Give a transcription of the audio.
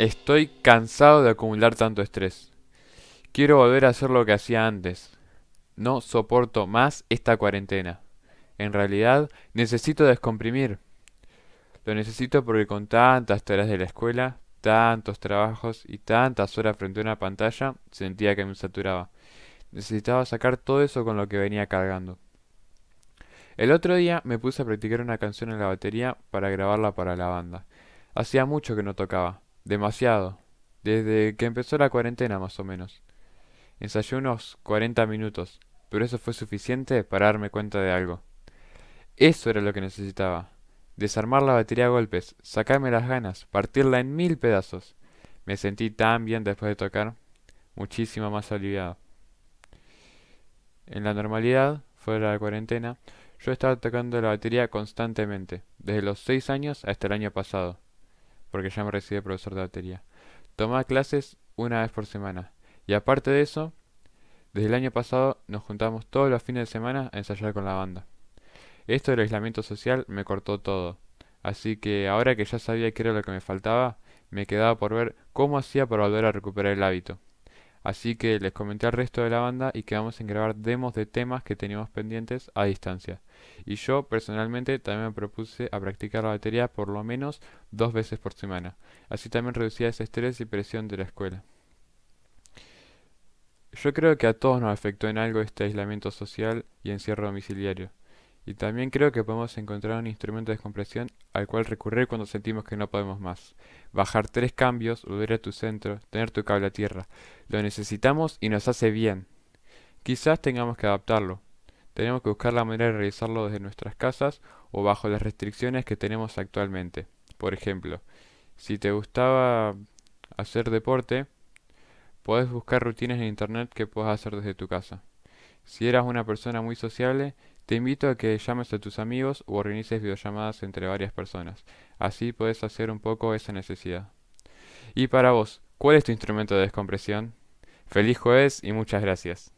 Estoy cansado de acumular tanto estrés. Quiero volver a hacer lo que hacía antes. No soporto más esta cuarentena. En realidad, necesito descomprimir. Lo necesito porque con tantas tareas de la escuela, tantos trabajos y tantas horas frente a una pantalla, sentía que me saturaba. Necesitaba sacar todo eso con lo que venía cargando. El otro día me puse a practicar una canción en la batería para grabarla para la banda. Hacía mucho que no tocaba. Demasiado. Desde que empezó la cuarentena más o menos. Ensayé unos 40 minutos, pero eso fue suficiente para darme cuenta de algo. Eso era lo que necesitaba. Desarmar la batería a golpes, sacarme las ganas, partirla en mil pedazos. Me sentí tan bien después de tocar, muchísimo más aliviado. En la normalidad, fuera de la cuarentena, yo estaba tocando la batería constantemente, desde los 6 años hasta el año pasado porque ya me recibí profesor de batería. Tomaba clases una vez por semana. Y aparte de eso, desde el año pasado nos juntábamos todos los fines de semana a ensayar con la banda. Esto del aislamiento social me cortó todo. Así que ahora que ya sabía qué era lo que me faltaba, me quedaba por ver cómo hacía para volver a recuperar el hábito. Así que les comenté al resto de la banda y quedamos en grabar demos de temas que teníamos pendientes a distancia. Y yo personalmente también me propuse a practicar la batería por lo menos dos veces por semana. Así también reducía ese estrés y presión de la escuela. Yo creo que a todos nos afectó en algo este aislamiento social y encierro domiciliario. Y también creo que podemos encontrar un instrumento de descompresión al cual recurrir cuando sentimos que no podemos más. Bajar tres cambios, volver a tu centro, tener tu cable a tierra. Lo necesitamos y nos hace bien. Quizás tengamos que adaptarlo. Tenemos que buscar la manera de realizarlo desde nuestras casas o bajo las restricciones que tenemos actualmente. Por ejemplo, si te gustaba hacer deporte, puedes buscar rutinas en internet que puedas hacer desde tu casa. Si eras una persona muy sociable, te invito a que llames a tus amigos o organices videollamadas entre varias personas. Así puedes hacer un poco esa necesidad. Y para vos, ¿cuál es tu instrumento de descompresión? Feliz jueves y muchas gracias.